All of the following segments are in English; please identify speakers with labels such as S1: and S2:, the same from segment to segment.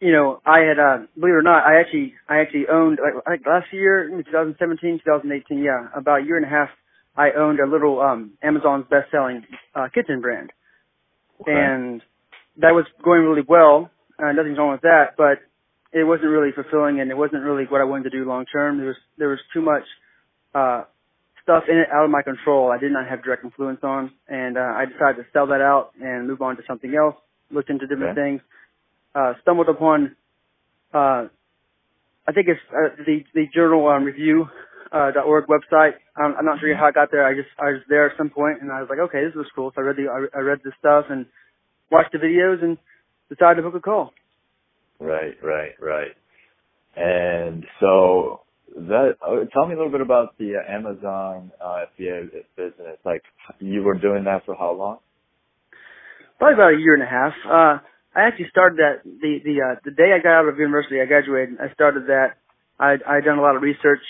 S1: you know, I had, uh, believe it or not, I actually, I actually owned, like, like last year, 2017, 2018, yeah, about a year and a half, I owned a little, um, Amazon's best-selling, uh, kitchen brand.
S2: Okay.
S1: And that was going really well. Uh, nothing's wrong with that, but it wasn't really fulfilling and it wasn't really what I wanted to do long term. There was, there was too much, uh, stuff in it out of my control I did not have direct influence on. And, uh, I decided to sell that out and move on to something else, looked into different
S2: Okay.
S1: things uh, stumbled upon, uh, I think it's uh, the the journal um, review uh, dot org website. I'm, I'm not sure how I got there. I just I was there at some point and I was like, okay, this was cool. So I read the I, I read the stuff and watched the videos and decided to book a call.
S2: Right, right, right. And so that uh, tell me a little bit about the uh, Amazon uh, FBA business. Like you were doing that for how long?
S1: Probably about a year and a half. Uh, I actually started that the the uh, the day I got out of university. I graduated. I started that. I I done a lot of research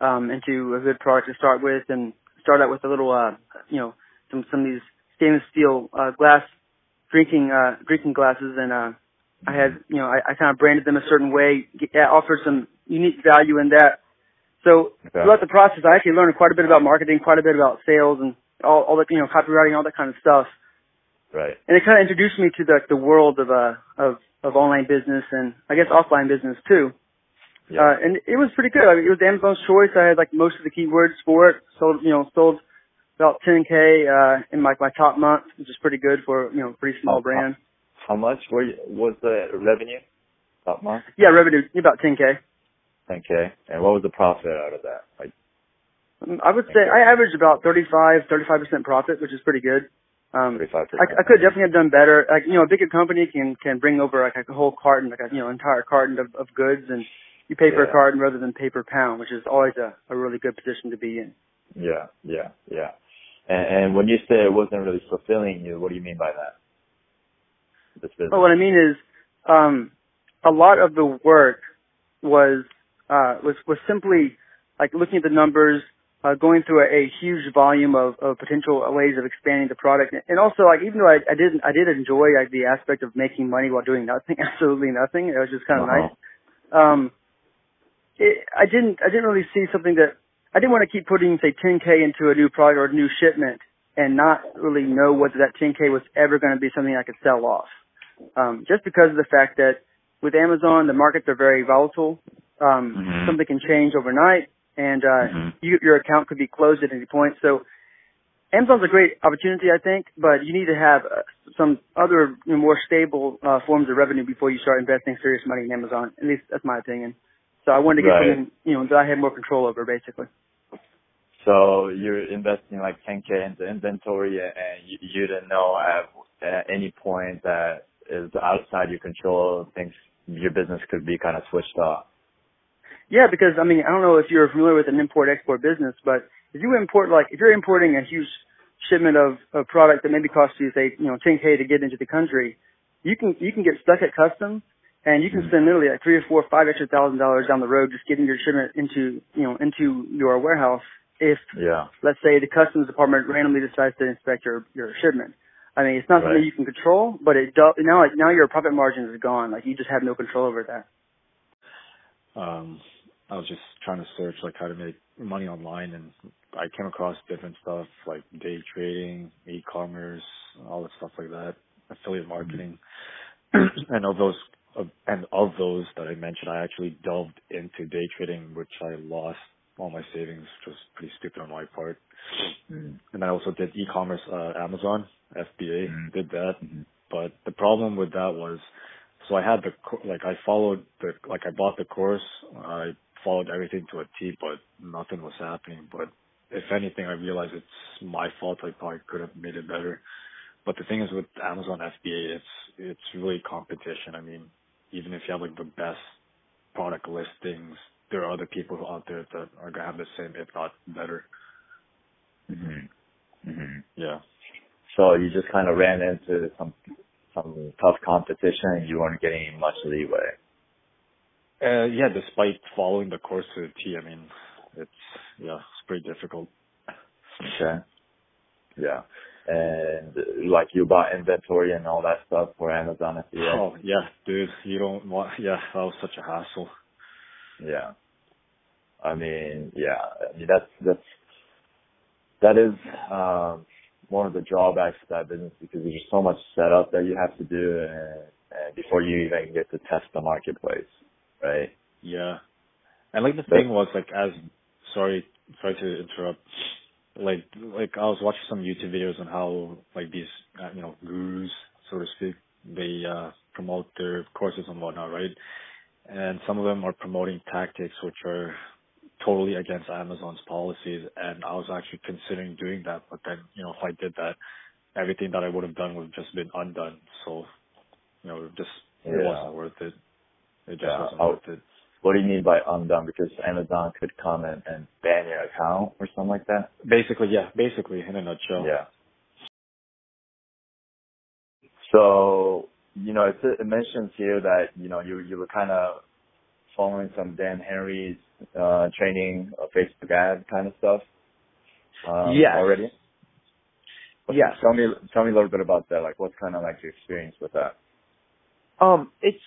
S1: um, into a good product to start with, and start out with a little uh, you know some some of these stainless steel uh, glass drinking uh, drinking glasses, and uh, I had you know I, I kind of branded them a certain way, get, offered some unique value in that. So throughout the process, I actually learned quite a bit about marketing, quite a bit about sales, and all all the you know copywriting, all that kind of stuff
S2: Right.
S1: and it kind of introduced me to the the world of uh of of online business and I guess offline business too.
S2: Yeah.
S1: Uh, and it was pretty good. I mean, it was Amazon's choice. I had like most of the keywords for it. Sold, you know, sold about 10k uh, in my my top month, which is pretty good for you know a pretty small
S2: Oh,
S1: brand.
S2: How much were you, was the revenue that month?
S1: Yeah, revenue about 10k.
S2: 10k. And what was the profit out of that? Like,
S1: Um, I would say I averaged about 35 35 percent profit, which is pretty good. Um,
S2: 35%.
S1: I, I could definitely have done better. Like you know, a bigger company can can bring over like a whole carton, like a you know entire carton of, of goods, and you pay per carton rather than pay per pound, which is always a, a really good position to be in.
S2: Yeah, yeah, yeah. And, and when you say it wasn't really fulfilling you, what do you mean by that? This business.
S1: Well, what I mean is, um, a lot of the work was uh, was was simply like looking at the numbers, uh, going through a, a huge volume of, of potential ways of expanding the product, and also like even though I, I didn't I did enjoy like the aspect of making money while doing nothing, absolutely nothing. It was just kind of
S2: Uh-huh.
S1: nice. Um, it, I didn't I didn't really see something that I didn't want to keep putting say 10k into a new product or a new shipment and not really know whether that 10k was ever going to be something I could sell off. Um, just because of the fact that with Amazon the markets are very volatile. Um,
S2: Mhm.
S1: Something can change overnight, and uh,
S2: Mhm.
S1: you, your account could be closed at any point. So Amazon's a great opportunity, I think, but you need to have uh, some other you know, more stable uh, forms of revenue before you start investing serious money in Amazon. At least that's my opinion. So I wanted to get
S2: Right.
S1: something you know that I had more control over, basically.
S2: So you're investing like 10k into inventory, and you, you didn't know at, at any point that is outside your control. Things your business could be kind of switched off.
S1: Yeah, because I mean I don't know if you're familiar with an import-export business, but if you import like if you're importing a huge shipment of a product that maybe costs you say you know 10k to get into the country, you can you can get stuck at customs and you can spend literally like three or four, five extra thousand dollars down the road just getting your shipment into you know into your warehouse if
S2: Yeah.
S1: let's say the customs department randomly decides to inspect your your shipment. I mean, it's not something you can control, but it do, now like now your profit margin is gone. Like you just have no control over that.
S3: um I was just trying to search like how to make money online and I came across different stuff like day trading, e-commerce, all that stuff like that, affiliate marketing. and of those of, and of those that I mentioned, I actually delved into day trading, which I lost all my savings, which was pretty stupid on my part.
S2: Mm.
S3: And I also did e-commerce, uh, Amazon, FBA,
S2: Mhm.
S3: did that.
S2: Mhm.
S3: But the problem with that was, so I had the, like I followed the, like I bought the course, I followed everything to a T, but nothing was happening. But if anything, I realized it's my fault. I probably could have made it better. But the thing is with Amazon FBA, it's, it's really competition. I mean, even if you have like the best product listings, there are other people out there that are gonna have the same, if not better.
S2: Mhm. Mhm.
S3: Yeah.
S2: So you just kind of ran into some some tough competition, and you weren't getting much leeway.
S3: Uh, yeah, despite following the course to the T, I mean, it's, yeah, it's pretty difficult.
S2: Okay. Yeah. and like you bought inventory and all that stuff for Amazon FBA.
S3: Oh yeah, dude, you don't want. Yeah, that was such a hassle.
S2: Yeah. I mean, yeah, I mean that's that's that is um, one of the drawbacks to that business because there's so much setup that you have to do and, and before you even get to test the marketplace, right?
S3: Yeah, and like the thing was like as sorry sorry to interrupt. Like like I was watching some YouTube videos on how like these uh, you know gurus so to speak they uh promote their courses and whatnot, right? And some of them are promoting tactics which are totally against Amazon's policies and I was actually considering doing that but then, you know, if I did that everything that I would have done would have just been undone. So, you know, it just it wasn't worth it. It just
S2: Yeah,
S3: wasn't
S2: I-
S3: worth it.
S2: What do you mean by undone? Because Amazon could come and, and ban your account or something like that?
S3: Basically, yeah, basically in a nutshell.
S2: Yeah. So, you know, it, it mentions here that, you know, you, you were kind of following some Dan Henry's, uh, training, uh, Facebook ad kind of stuff, um,
S4: Yes.
S2: already.
S4: Yes.
S2: Tell me, tell me a little bit about that. Like, what's kind of like your experience with that?
S4: Um, it's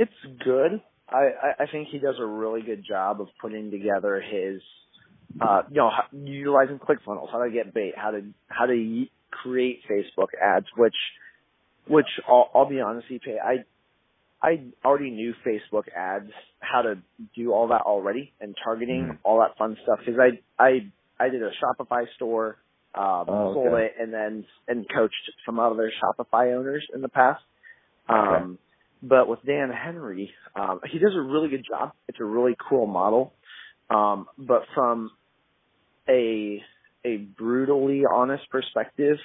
S4: it's good. I, I I think he does a really good job of putting together his, uh, you know, utilizing ClickFunnels, how to get bait, how to how to create Facebook ads, which which I'll, I'll be honest, Ippei, I I already knew Facebook ads, how to do all that already, and targeting
S2: Mhm.
S4: all that fun stuff because I I I did a Shopify store, um,
S2: Oh,
S4: sold
S2: okay.
S4: it, and then and coached some other Shopify owners in the past. Um, but with Dan Henry, um, he does a really good job. It's a really cool model. Um, but from a a brutally honest perspective,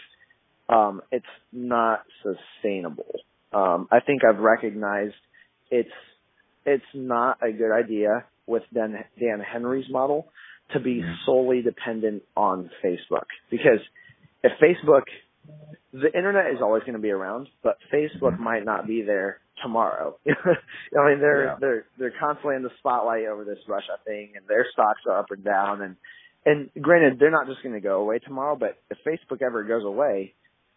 S4: um, it's not sustainable. Um, I think I've recognized it's it's not a good idea with Dan, Dan Henry's model to be
S2: Mhm.
S4: solely dependent on Facebook because if Facebook the internet is always going to be around, but Facebook
S2: Mhm.
S4: might not be there tomorrow. I mean, they're
S2: Yeah.
S4: they're they're constantly in the spotlight over this Russia thing, and their stocks are up and down. And and granted, they're not just going to go away tomorrow, but if Facebook ever goes away,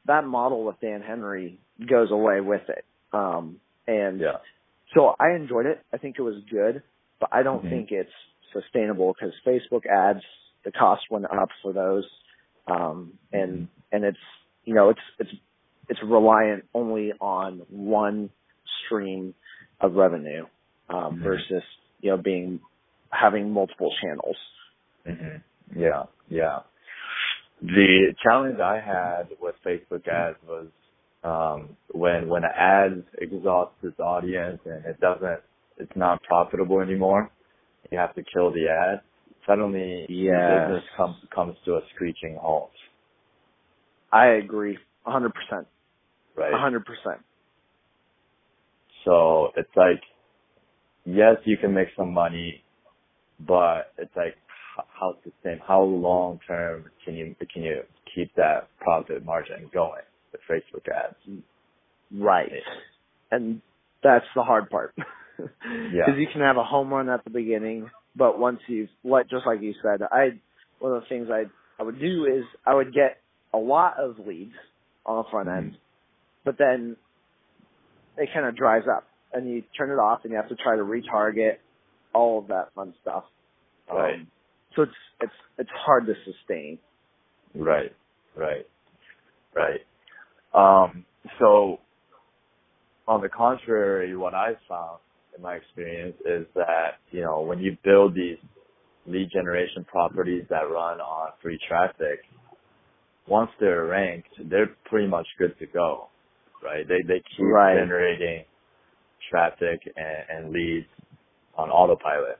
S4: that model with Dan Henry goes away with it. Um, and
S2: Yeah.
S4: so I enjoyed it. I think it was good, but I don't
S2: Mhm.
S4: think it's sustainable because Facebook ads, the cost went up for those, um, and
S2: Mhm.
S4: and it's you know it's it's it's reliant only on one stream of revenue um,
S2: Mhm.
S4: versus you know being having multiple channels.
S2: hmm Yeah, yeah. The challenge I had with Facebook ads was um, when when an ad exhausts its audience and it doesn't, it's not profitable anymore. You have to kill the ad. Suddenly,
S4: Yes.
S2: business comes comes to a screeching halt,
S4: I agree, hundred percent,
S2: right?
S4: hundred percent.
S2: So it's like, yes, you can make some money, but it's like how sustain, how long term can you can you keep that profit margin going with Facebook ads?
S4: Right. And that's the hard part. Because
S2: Yeah.
S4: you can have a home run at the beginning, but once you've, like, just like you said, I, one of the things I, I would do is I would get a lot of leads on the front mm-hmm. end, but then it kind of dries up and you turn it off and you have to try to retarget all of that fun stuff.
S2: Right.
S4: Um, so it's, it's, it's hard to sustain.
S2: Right, right, right. Um, so, on the contrary, what I've found in my experience is that you know when you build these lead generation properties that run on free traffic, once they're ranked, they're pretty much good to go, right? They they keep
S4: Right.
S2: generating traffic and, and leads on autopilot.